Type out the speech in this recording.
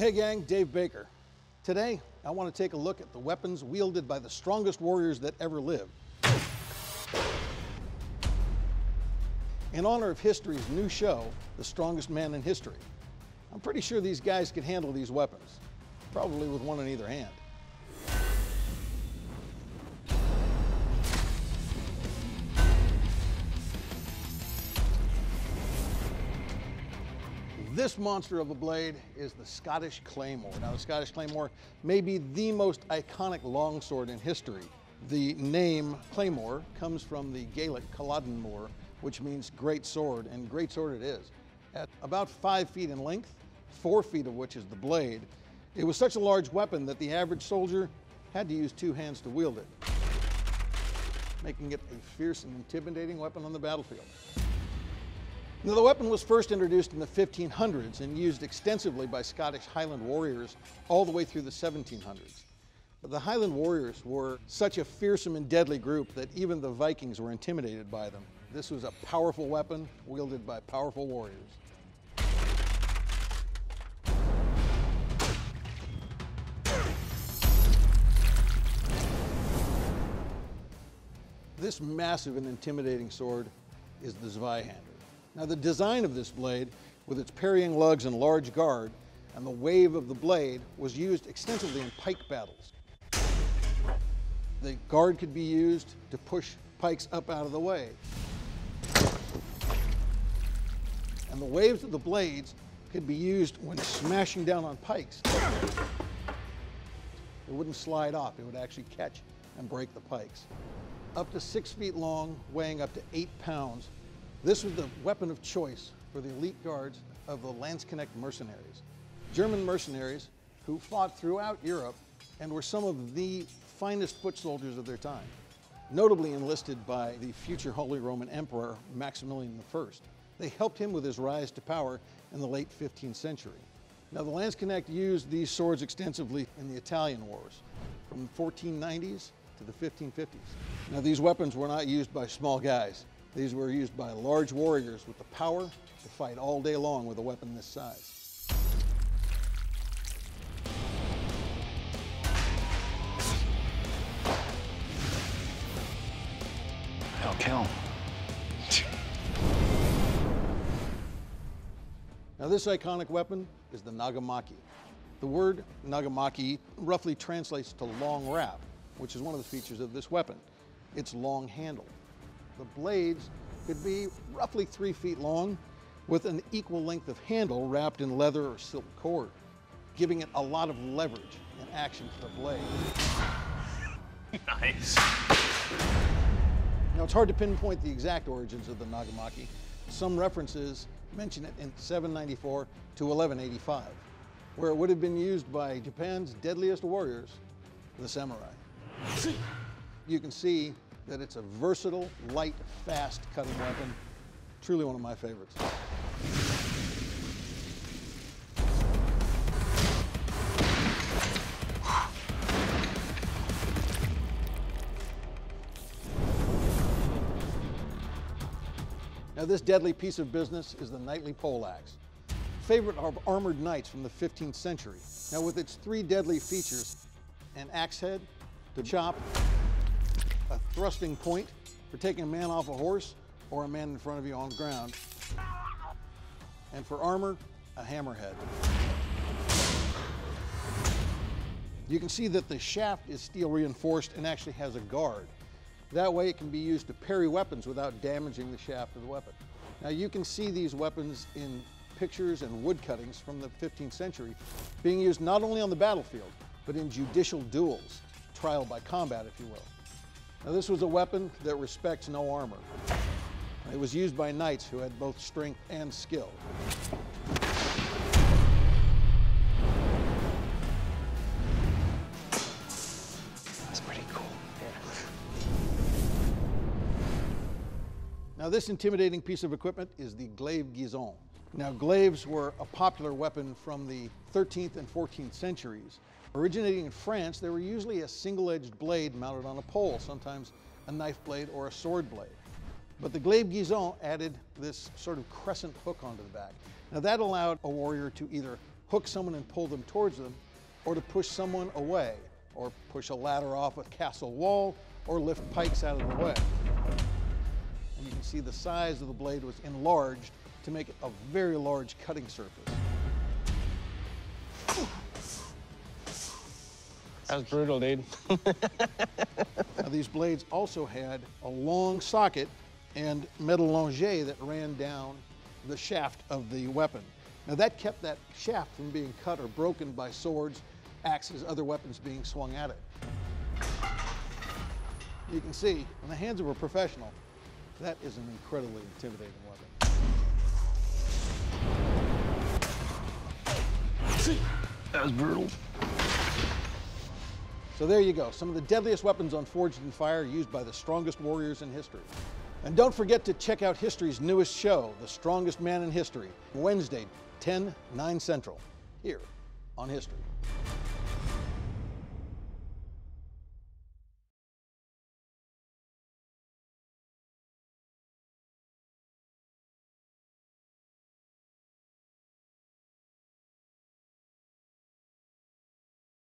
Hey gang, Dave Baker. Today, I want to take a look at the weapons wielded by the strongest warriors that ever lived. In honor of history's new show, The Strongest Man in History, I'm pretty sure these guys could handle these weapons, probably with one in either hand. This monster of a blade is the Scottish Claymore. Now, the Scottish Claymore may be the most iconic longsword in history. The name Claymore comes from the Gaelic Culloden Mór, which means great sword, and great sword it is. At about five feet in length, four feet of which is the blade, it was such a large weapon that the average soldier had to use two hands to wield it, making it a fierce and intimidating weapon on the battlefield. Now, the weapon was first introduced in the 1500s and used extensively by Scottish Highland warriors all the way through the 1700s. But the Highland warriors were such a fearsome and deadly group that even the Vikings were intimidated by them. This was a powerful weapon wielded by powerful warriors. This massive and intimidating sword is the Zweihander. Now the design of this blade, with its parrying lugs and large guard, and the wave of the blade was used extensively in pike battles. The guard could be used to push pikes up out of the way. And the waves of the blades could be used when smashing down on pikes. It wouldn't slide off, it would actually catch and break the pikes. Up to six feet long, weighing up to eight pounds, this was the weapon of choice for the elite guards of the Landsknecht mercenaries. German mercenaries who fought throughout Europe and were some of the finest foot soldiers of their time, notably enlisted by the future Holy Roman Emperor Maximilian I. They helped him with his rise to power in the late 15th century. Now, the Landsknecht used these swords extensively in the Italian wars, from the 1490s to the 1550s. Now, these weapons were not used by small guys. These were used by large warriors with the power to fight all day long with a weapon this size. I'll kill him. Now this iconic weapon is the Nagamaki. The word Nagamaki roughly translates to long wrap, which is one of the features of this weapon. It's long handle. The blades could be roughly three feet long with an equal length of handle wrapped in leather or silk cord, giving it a lot of leverage and action to the blade. Nice. Now it's hard to pinpoint the exact origins of the Nagamaki. Some references mention it in 794 to 1185, where it would have been used by Japan's deadliest warriors, the samurai. You can see that it's a versatile, light, fast cutting weapon. Truly one of my favorites. Now this deadly piece of business is the knightly poleaxe, favorite of armored knights from the 15th century. Now with its three deadly features, an axe head to chop, a thrusting point for taking a man off a horse or a man in front of you on the ground. And for armor, a hammerhead. You can see that the shaft is steel reinforced and actually has a guard. That way it can be used to parry weapons without damaging the shaft of the weapon. Now you can see these weapons in pictures and wood cuttings from the 15th century being used not only on the battlefield, but in judicial duels, trial by combat, if you will. Now this was a weapon that respects no armor. It was used by knights who had both strength and skill. That's pretty cool. Now this intimidating piece of equipment is the glaive guisarme. Now glaives were a popular weapon from the 13th and 14th centuries. Originating in France, they were usually a single-edged blade mounted on a pole, sometimes a knife blade or a sword blade. But the glaive guisarme added this sort of crescent hook onto the back. Now that allowed a warrior to either hook someone and pull them towards them, or to push someone away, or push a ladder off a castle wall, or lift pikes out of the way. And you can see the size of the blade was enlarged to make it a very large cutting surface. That was brutal, dude. Now, these blades also had a long socket and metal langet that ran down the shaft of the weapon. Now, that kept that shaft from being cut or broken by swords, axes, other weapons being swung at it. You can see, in the hands of a professional, that is an incredibly intimidating weapon. That was brutal. So there you go, some of the deadliest weapons on Forged in Fire used by the strongest warriors in history. And don't forget to check out history's newest show, The Strongest Man in History, Wednesday, 10, 9 Central, here on History.